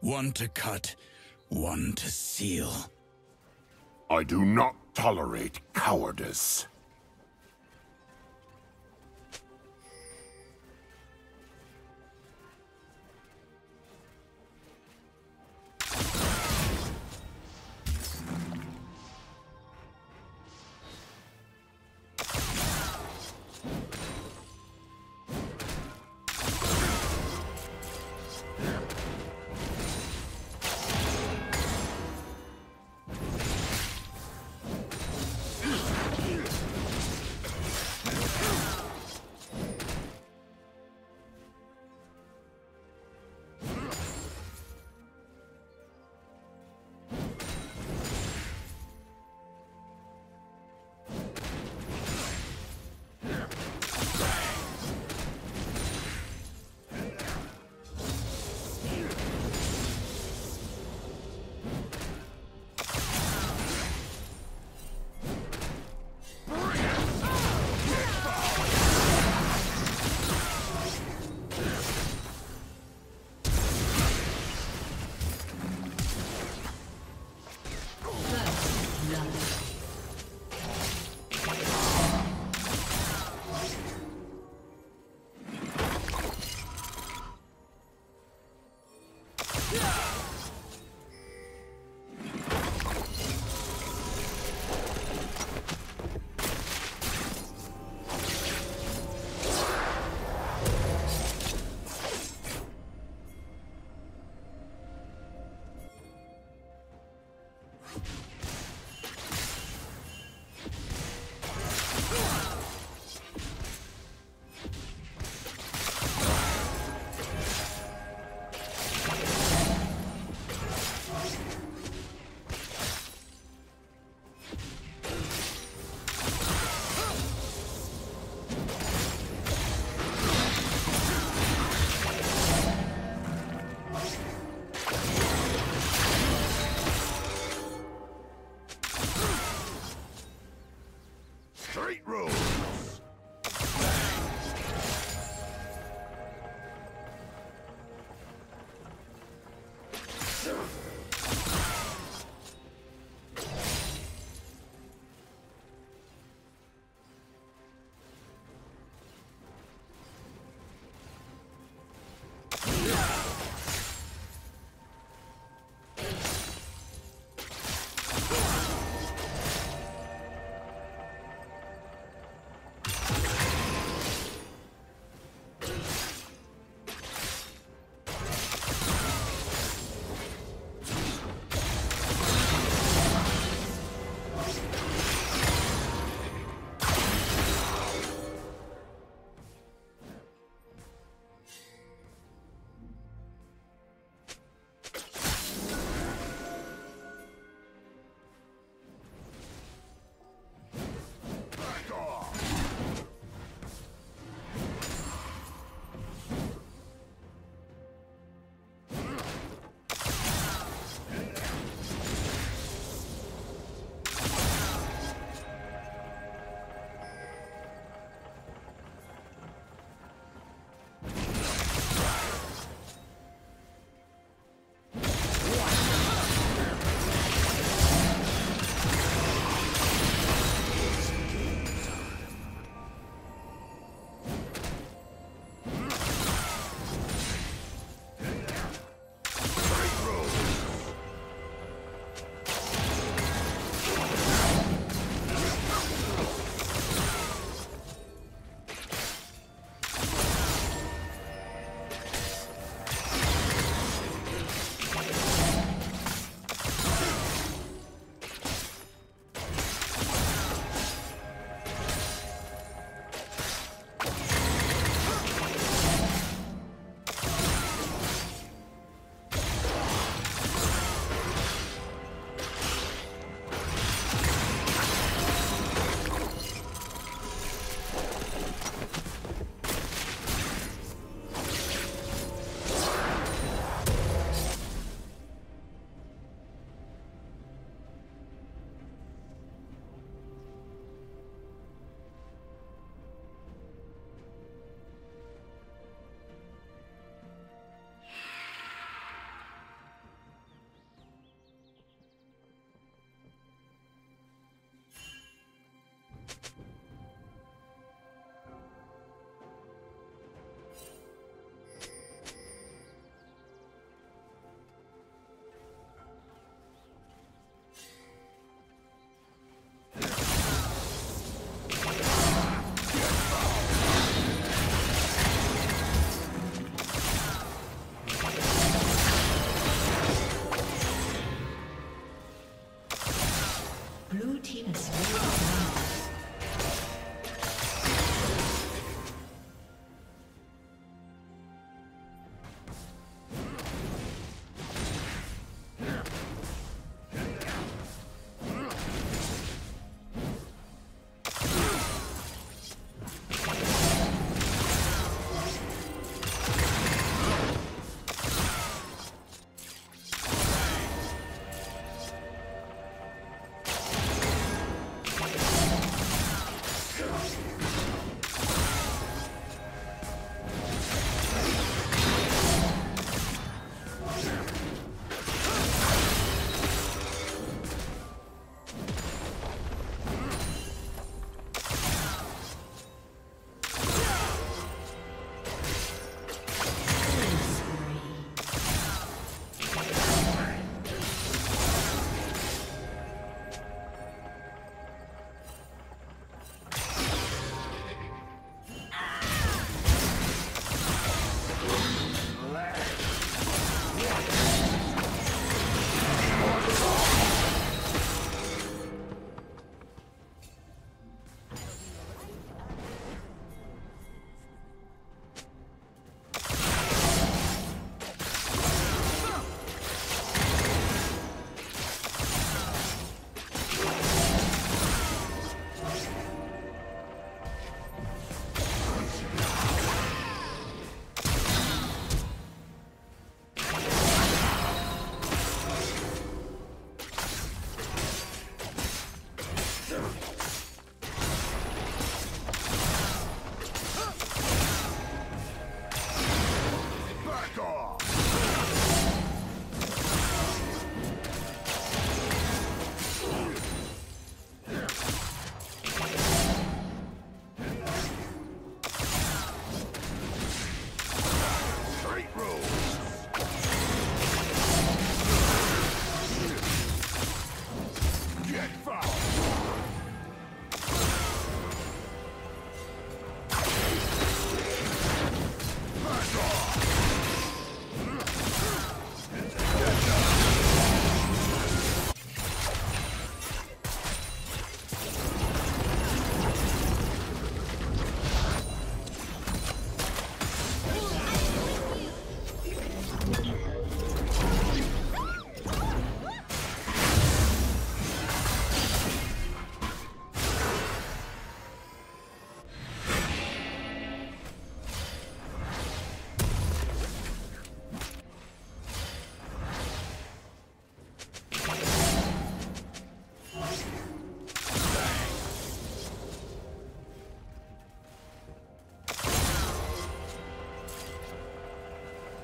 One to cut, one to seal. I do not tolerate cowardice.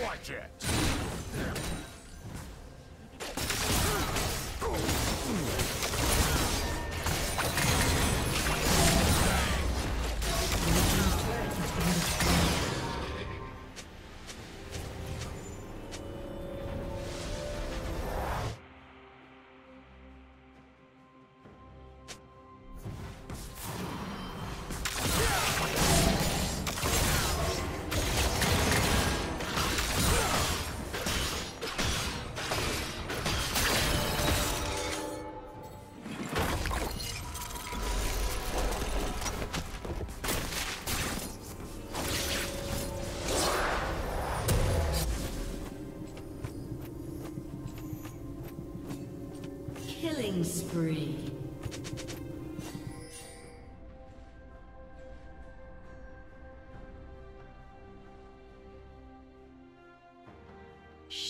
Killing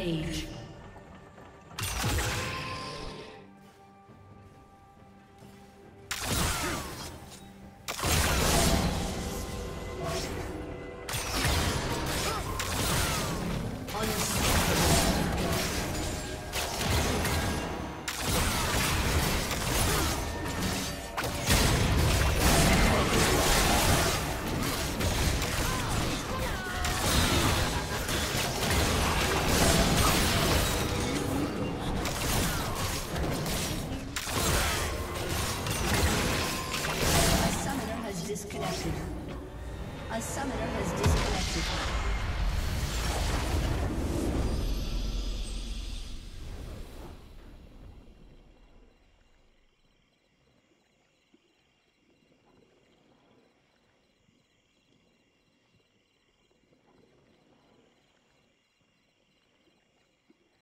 Rampage. Disconnected.